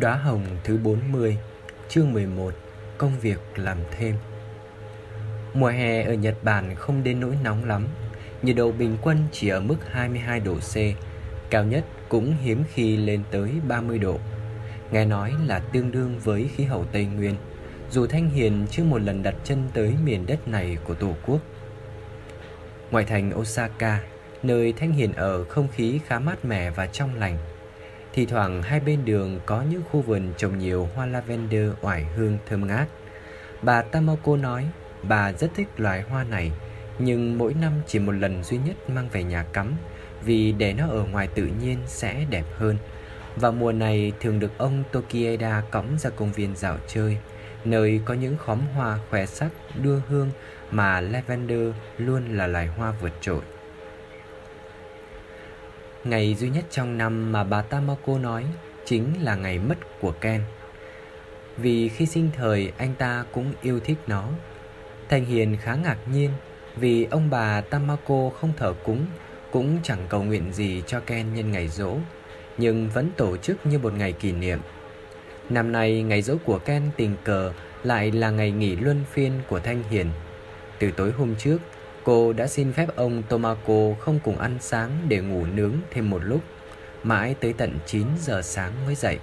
Đóa hồng thứ 40 Chương 11 Công việc làm thêm. Mùa hè ở Nhật Bản không đến nỗi nóng lắm. Nhiệt độ bình quân chỉ ở mức 22 độ C, Cao nhất cũng hiếm khi lên tới 30 độ. Nghe nói là tương đương với khí hậu Tây Nguyên, Dù Thanh Hiền chưa một lần đặt chân tới miền đất này của Tổ quốc. Ngoài thành Osaka, Nơi Thanh Hiền ở không khí khá mát mẻ và trong lành thì thoảng hai bên đường có những khu vườn trồng nhiều hoa lavender oải hương thơm ngát. Bà Tamako nói bà rất thích loài hoa này, nhưng mỗi năm chỉ một lần duy nhất mang về nhà cắm vì để nó ở ngoài tự nhiên sẽ đẹp hơn. và mùa này thường được ông Tokieda cõng ra công viên dạo chơi, nơi có những khóm hoa khỏe sắc đưa hương mà lavender luôn là loài hoa vượt trội. Ngày duy nhất trong năm mà bà Tamako nói chính là ngày mất của Ken. Vì khi sinh thời anh ta cũng yêu thích nó. Thành Hiền khá ngạc nhiên vì ông bà Tamako không thờ cúng, cũng chẳng cầu nguyện gì cho Ken nhân ngày rỗ, nhưng vẫn tổ chức như một ngày kỷ niệm. Năm nay ngày rỗ của Ken tình cờ lại là ngày nghỉ luân phiên của Thanh Hiền. Từ tối hôm trước, Cô đã xin phép ông Tomako không cùng ăn sáng để ngủ nướng thêm một lúc, mãi tới tận 9 giờ sáng mới dậy.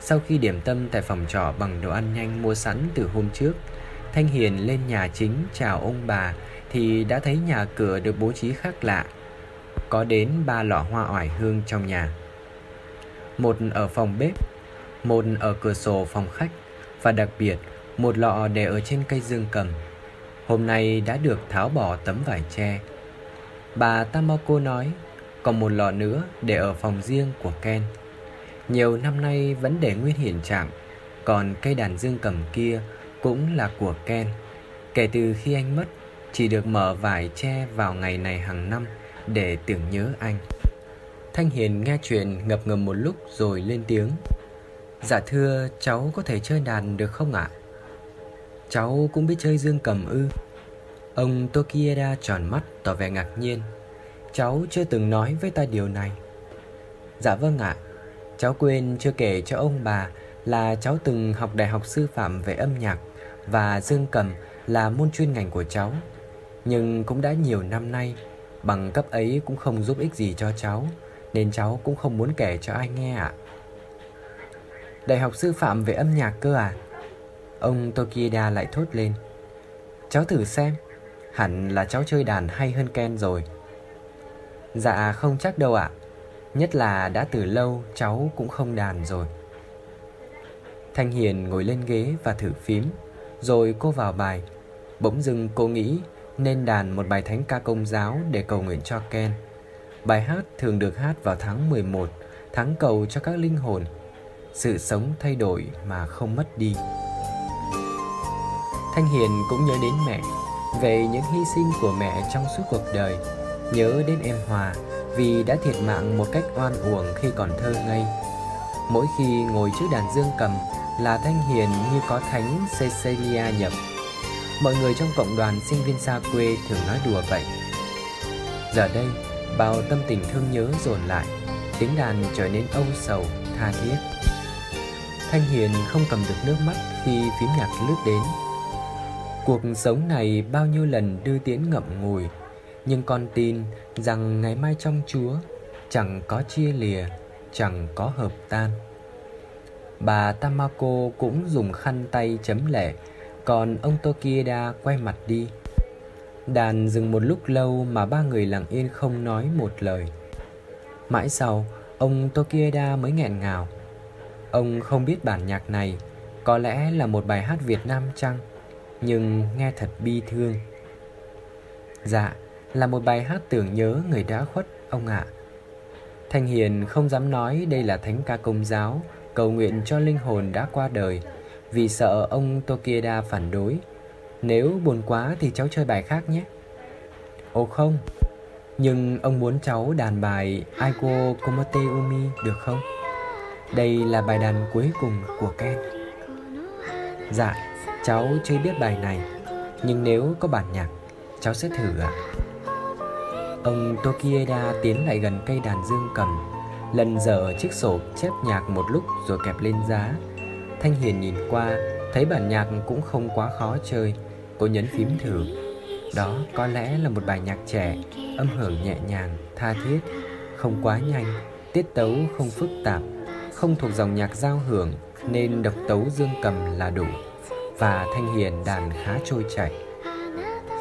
Sau khi điểm tâm tại phòng trọ bằng đồ ăn nhanh mua sẵn từ hôm trước, Thanh Hiền lên nhà chính chào ông bà thì đã thấy nhà cửa được bố trí khác lạ. Có đến ba lọ hoa oải hương trong nhà. Một ở phòng bếp, một ở cửa sổ phòng khách và đặc biệt một lọ để ở trên cây dương cầm. Hôm nay đã được tháo bỏ tấm vải tre Bà Tamako nói, Còn một lọ nữa để ở phòng riêng của Ken Nhiều năm nay vẫn để nguyên hiện trạng, Còn cây đàn dương cầm kia cũng là của Ken Kể từ khi anh mất, Chỉ được mở vải tre vào ngày này hàng năm Để tưởng nhớ anh Thanh Hiền nghe chuyện ngập ngừng một lúc rồi lên tiếng Dạ thưa, cháu có thể chơi đàn được không ạ? À? Cháu cũng biết chơi dương cầm ư. Ông Tokieda tròn mắt tỏ vẻ ngạc nhiên. Cháu chưa từng nói với ta điều này. Dạ vâng ạ. Cháu quên chưa kể cho ông bà là cháu từng học đại học sư phạm về âm nhạc Và dương cầm là môn chuyên ngành của cháu. Nhưng cũng đã nhiều năm nay, Bằng cấp ấy cũng không giúp ích gì cho cháu, Nên cháu cũng không muốn kể cho ai nghe ạ. Đại học sư phạm về âm nhạc cơ à? Ông Tokieda lại thốt lên. Cháu thử xem. Hẳn là cháu chơi đàn hay hơn Ken rồi. Dạ không chắc đâu ạ. Nhất là đã từ lâu cháu cũng không đàn rồi. Thanh Hiền ngồi lên ghế và thử phím. Rồi cô vào bài. Bỗng dưng cô nghĩ nên đàn một bài thánh ca công giáo để cầu nguyện cho Ken. Bài hát thường được hát vào tháng 11 Tháng cầu cho các linh hồn. Sự sống thay đổi mà không mất đi. Thanh Hiền cũng nhớ đến mẹ Về những hy sinh của mẹ trong suốt cuộc đời. Nhớ đến em Hòa Vì đã thiệt mạng một cách oan uổng khi còn thơ ngây. Mỗi khi ngồi trước đàn dương cầm Là Thanh Hiền như có thánh Cecilia nhập. Mọi người trong cộng đoàn sinh viên xa quê thường nói đùa vậy. Giờ đây, bao tâm tình thương nhớ dồn lại Tiếng đàn trở nên âu sầu, tha thiết. Thanh Hiền không cầm được nước mắt khi phím nhạc lướt đến. Cuộc sống này bao nhiêu lần đưa tiễn ngậm ngùi Nhưng con tin rằng ngày mai trong Chúa Chẳng có chia lìa, chẳng có hợp tan. Bà Tamako cũng dùng khăn tay chấm lệ Còn ông Tokieda quay mặt đi. Đàn dừng một lúc lâu mà ba người lặng yên không nói một lời. Mãi sau, ông Tokieda mới nghẹn ngào. Ông không biết bản nhạc này Có lẽ là một bài hát Việt Nam chăng? Nhưng nghe thật bi thương. Dạ, là một bài hát tưởng nhớ người đã khuất ông ạ. À. Thanh Hiền không dám nói đây là thánh ca công giáo, cầu nguyện cho linh hồn đã qua đời, vì sợ ông Tokieda phản đối. Nếu buồn quá thì cháu chơi bài khác nhé. Ồ không, nhưng ông muốn cháu đàn bài Aiko Komote Umi được không? Đây là bài đàn cuối cùng của Ken. Dạ, Cháu chưa biết bài này Nhưng nếu có bản nhạc Cháu sẽ thử ạ. À? Ông Tokieda tiến lại gần cây đàn dương cầm Lần dở chiếc sổ chép nhạc một lúc rồi kẹp lên giá. Thanh Hiền nhìn qua Thấy bản nhạc cũng không quá khó chơi. Cô nhấn phím thử. Đó có lẽ là một bài nhạc trẻ Âm hưởng nhẹ nhàng, tha thiết Không quá nhanh Tiết tấu không phức tạp Không thuộc dòng nhạc giao hưởng Nên độc tấu dương cầm là đủ. Và Thanh Hiền đàn khá trôi chảy.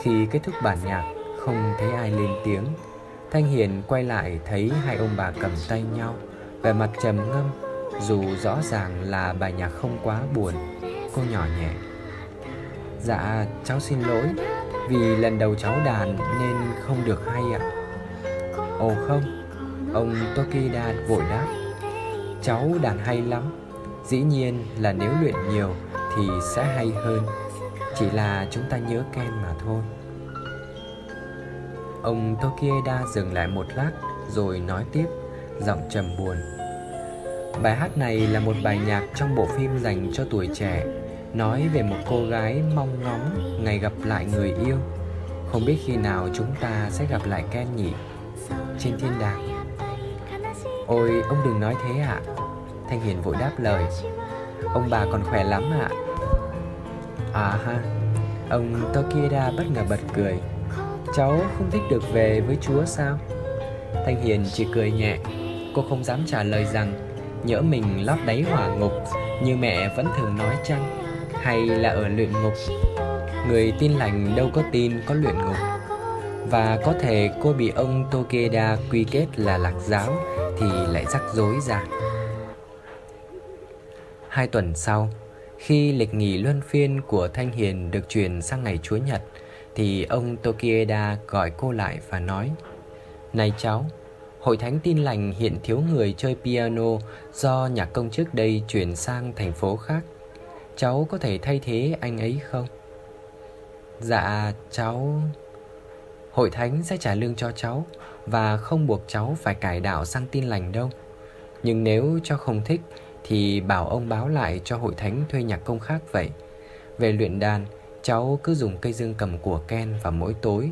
Khi kết thúc bản nhạc, Không thấy ai lên tiếng. Thanh Hiền quay lại thấy hai ông bà cầm tay nhau, Vẻ mặt trầm ngâm, Dù rõ ràng là bài nhạc không quá buồn. Cô nhỏ nhẹ Dạ cháu xin lỗi, Vì lần đầu cháu đàn nên không được hay ạ. Ồ không, Ông Tokida vội đáp, Cháu đàn hay lắm, Dĩ nhiên là nếu luyện nhiều thì sẽ hay hơn Chỉ là chúng ta nhớ Ken mà thôi Ông Tokieda dừng lại một lát rồi nói tiếp, giọng trầm buồn. Bài hát này là một bài nhạc trong bộ phim dành cho tuổi trẻ, nói về một cô gái mong ngóng ngày gặp lại người yêu. Không biết khi nào chúng ta sẽ gặp lại Ken nhỉ? Trên thiên đàng. Ôi, ông đừng nói thế ạ. À? Thanh Hiền vội đáp lời. Ông bà còn khỏe lắm ạ. À. à ha, ông Tokida bất ngờ bật cười. Cháu không thích được về với Chúa sao? Thanh Hiền chỉ cười nhẹ Cô không dám trả lời rằng Nhỡ mình lót đáy hỏa ngục Như mẹ vẫn thường nói chăng Hay là ở luyện ngục Người tin lành đâu có tin có luyện ngục Và có thể cô bị ông Tokeda quy kết là lạc giáo Thì lại rắc rối ra Hai tuần sau Khi lịch nghỉ luân phiên của Thanh Hiền được chuyển sang ngày Chúa Nhật thì ông Tokieda gọi cô lại và nói Này cháu, hội thánh tin lành hiện thiếu người chơi piano do nhạc công trước đây chuyển sang thành phố khác. Cháu có thể thay thế anh ấy không? Dạ, cháu... Hội thánh sẽ trả lương cho cháu và không buộc cháu phải cải đạo sang tin lành đâu. Nhưng nếu cháu không thích thì bảo ông báo lại cho hội thánh thuê nhạc công khác vậy. Về luyện đàn, Cháu cứ dùng cây dương cầm của Ken vào mỗi tối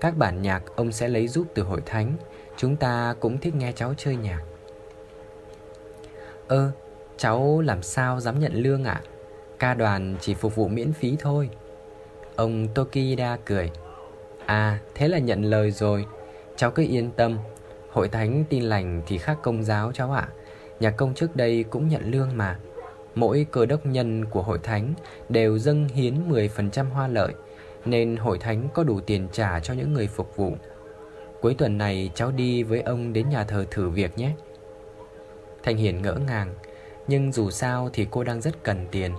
Các bản nhạc ông sẽ lấy giúp từ hội thánh Chúng ta cũng thích nghe cháu chơi nhạc Ơ, cháu làm sao dám nhận lương ạ? À? Ca đoàn chỉ phục vụ miễn phí thôi Ông Tokida cười À, thế là nhận lời rồi Cháu cứ yên tâm Hội thánh tin lành thì khác công giáo cháu ạ à. Nhà công trước đây cũng nhận lương mà mỗi cơ đốc nhân của hội thánh đều dâng hiến 10% hoa lợi, nên hội thánh có đủ tiền trả cho những người phục vụ. Cuối tuần này cháu đi với ông đến nhà thờ thử việc nhé. Thanh Hiền ngỡ ngàng, nhưng dù sao thì cô đang rất cần tiền,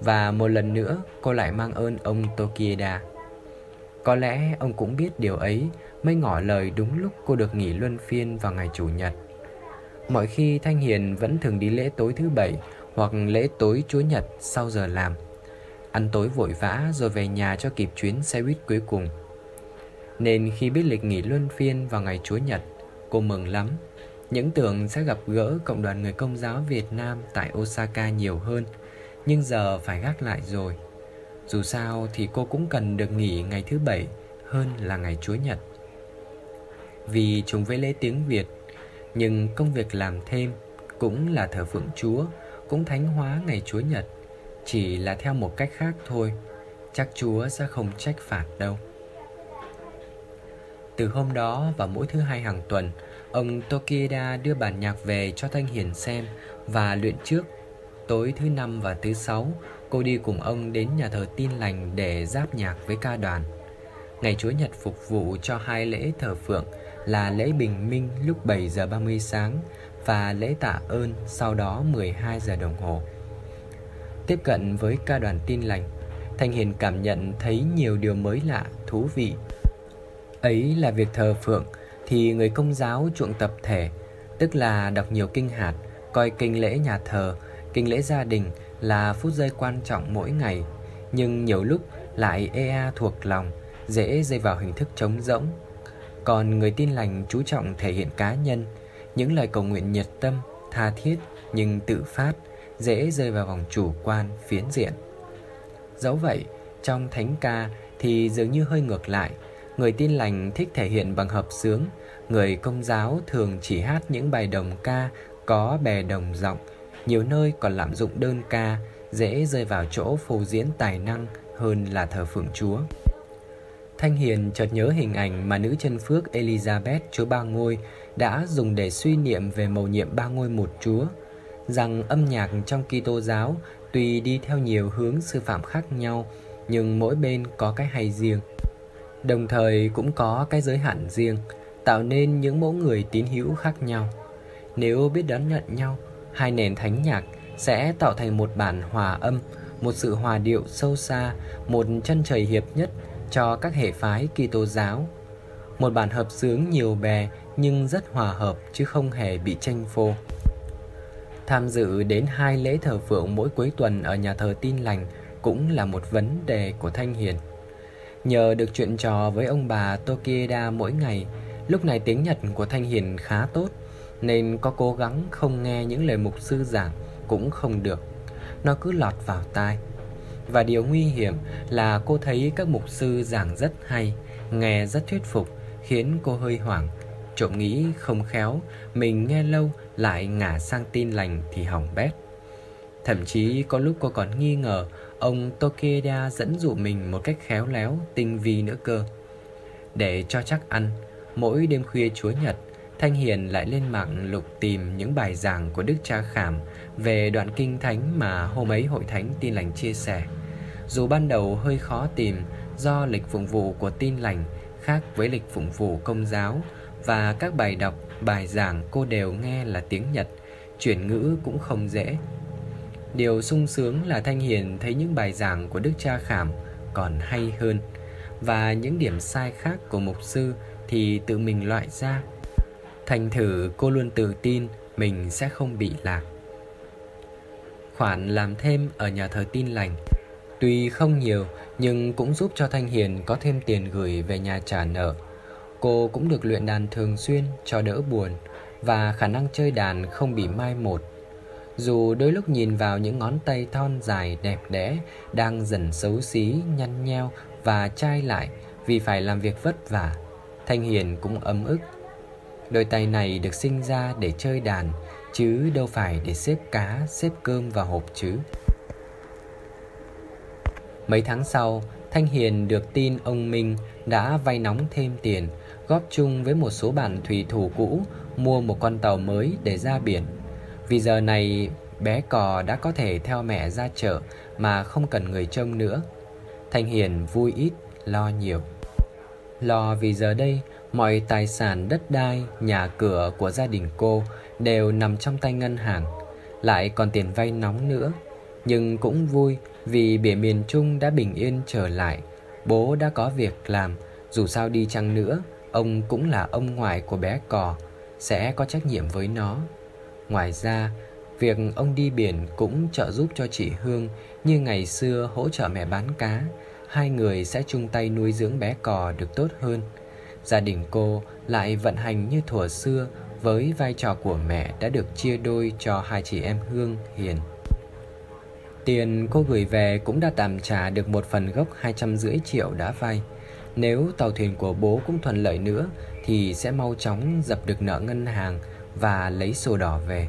và một lần nữa cô lại mang ơn ông Tokieda. Có lẽ ông cũng biết điều ấy mới ngỏ lời đúng lúc cô được nghỉ luân phiên vào ngày Chủ nhật. Mọi khi Thanh Hiền vẫn thường đi lễ tối thứ bảy hoặc lễ tối Chúa Nhật sau giờ làm. Ăn tối vội vã rồi về nhà cho kịp chuyến xe buýt cuối cùng. Nên khi biết lịch nghỉ luân phiên vào ngày Chúa Nhật, cô mừng lắm. Những tưởng sẽ gặp gỡ cộng đoàn người công giáo Việt Nam tại Osaka nhiều hơn, nhưng giờ phải gác lại rồi. Dù sao thì cô cũng cần được nghỉ ngày thứ bảy hơn là ngày Chúa Nhật. Vì chúng với lễ tiếng Việt, nhưng công việc làm thêm cũng là thờ phượng Chúa cũng thánh hóa ngày Chúa Nhật, chỉ là theo một cách khác thôi. Chắc Chúa sẽ không trách phạt đâu. Từ hôm đó và mỗi thứ hai hàng tuần, ông Tokida đưa bản nhạc về cho Thanh Hiền xem và luyện trước. Tối thứ năm và thứ sáu, cô đi cùng ông đến nhà thờ tin lành để giáp nhạc với ca đoàn. Ngày Chúa Nhật phục vụ cho hai lễ thờ phượng là lễ bình minh lúc 7 giờ 30 sáng và lễ tạ ơn sau đó 12 giờ đồng hồ. Tiếp cận với ca đoàn tin lành, Thanh Hiền cảm nhận thấy nhiều điều mới lạ, thú vị. Ấy là việc thờ phượng thì người công giáo chuộng tập thể, tức là đọc nhiều kinh hạt, coi kinh lễ nhà thờ, kinh lễ gia đình là phút giây quan trọng mỗi ngày, nhưng nhiều lúc lại ea thuộc lòng, dễ rơi vào hình thức trống rỗng. Còn người tin lành chú trọng thể hiện cá nhân, những lời cầu nguyện nhiệt tâm, tha thiết nhưng tự phát, dễ rơi vào vòng chủ quan, phiến diện. Dẫu vậy, trong thánh ca thì dường như hơi ngược lại, người tin lành thích thể hiện bằng hợp sướng người công giáo thường chỉ hát những bài đồng ca có bè đồng giọng, nhiều nơi còn lạm dụng đơn ca, dễ rơi vào chỗ phô diễn tài năng hơn là thờ phượng Chúa. Thanh Hiền chợt nhớ hình ảnh mà nữ chân phước Elizabeth Chúa Ba Ngôi đã dùng để suy niệm về mầu nhiệm ba ngôi một Chúa, rằng âm nhạc trong Kitô giáo tuy đi theo nhiều hướng sư phạm khác nhau, nhưng mỗi bên có cái hay riêng. Đồng thời cũng có cái giới hạn riêng, tạo nên những mẫu người tín hữu khác nhau. Nếu biết đón nhận nhau, hai nền thánh nhạc sẽ tạo thành một bản hòa âm, một sự hòa điệu sâu xa, một chân trời hiệp nhất cho các hệ phái Kitô giáo. Một bản hợp sướng nhiều bè nhưng rất hòa hợp chứ không hề bị tranh phô. Tham dự đến hai lễ thờ phượng mỗi cuối tuần ở nhà thờ tin lành cũng là một vấn đề của Thanh Hiền. Nhờ được chuyện trò với ông bà Tokieda mỗi ngày, lúc này tiếng Nhật của Thanh Hiền khá tốt, nên có cố gắng không nghe những lời mục sư giảng cũng không được. Nó cứ lọt vào tai. Và điều nguy hiểm là cô thấy các mục sư giảng rất hay, nghe rất thuyết phục, khiến cô hơi hoảng. Trộm nghĩ không khéo, mình nghe lâu lại ngả sang tin lành thì hỏng bét. Thậm chí có lúc cô còn nghi ngờ ông Tokeda dẫn dụ mình một cách khéo léo, tinh vi nữa cơ. Để cho chắc ăn, mỗi đêm khuya Chúa Nhật, Thanh Hiền lại lên mạng lục tìm những bài giảng của Đức Cha Khảm về đoạn kinh thánh mà hôm ấy hội thánh tin lành chia sẻ. Dù ban đầu hơi khó tìm do lịch phụng vụ của tin lành khác với lịch phụng vụ công giáo và các bài đọc, bài giảng cô đều nghe là tiếng Nhật, chuyển ngữ cũng không dễ. Điều sung sướng là Thanh Hiền thấy những bài giảng của Đức Cha Khảm còn hay hơn và những điểm sai khác của mục sư thì tự mình loại ra. Thành thử cô luôn tự tin mình sẽ không bị lạc. Khoản làm thêm ở nhà thờ tin lành Tuy không nhiều nhưng cũng giúp cho Thanh Hiền có thêm tiền gửi về nhà trả nợ. Cô cũng được luyện đàn thường xuyên cho đỡ buồn và khả năng chơi đàn không bị mai một. Dù đôi lúc nhìn vào những ngón tay thon dài đẹp đẽ đang dần xấu xí, nhăn nheo và chai lại vì phải làm việc vất vả, Thanh Hiền cũng ấm ức. Đôi tay này được sinh ra để chơi đàn chứ đâu phải để xếp cá, xếp cơm vào hộp chứ. Mấy tháng sau, Thanh Hiền được tin ông Minh đã vay nóng thêm tiền, góp chung với một số bạn thủy thủ cũ mua một con tàu mới để ra biển. Vì giờ này bé cò đã có thể theo mẹ ra chợ mà không cần người trông nữa. Thanh Hiền vui ít, lo nhiều. Lo vì giờ đây mọi tài sản đất đai, nhà cửa của gia đình cô đều nằm trong tay ngân hàng, lại còn tiền vay nóng nữa. Nhưng cũng vui vì biển miền Trung đã bình yên trở lại, bố đã có việc làm, dù sao đi chăng nữa, ông cũng là ông ngoại của bé cò, sẽ có trách nhiệm với nó. Ngoài ra, việc ông đi biển cũng trợ giúp cho chị Hương như ngày xưa hỗ trợ mẹ bán cá, hai người sẽ chung tay nuôi dưỡng bé cò được tốt hơn. Gia đình cô lại vận hành như thuở xưa với vai trò của mẹ đã được chia đôi cho hai chị em Hương, Hiền. Tiền cô gửi về cũng đã tạm trả được một phần gốc hai trăm rưỡi triệu đã vay. Nếu tàu thuyền của bố cũng thuận lợi nữa thì sẽ mau chóng dập được nợ ngân hàng và lấy sổ đỏ về.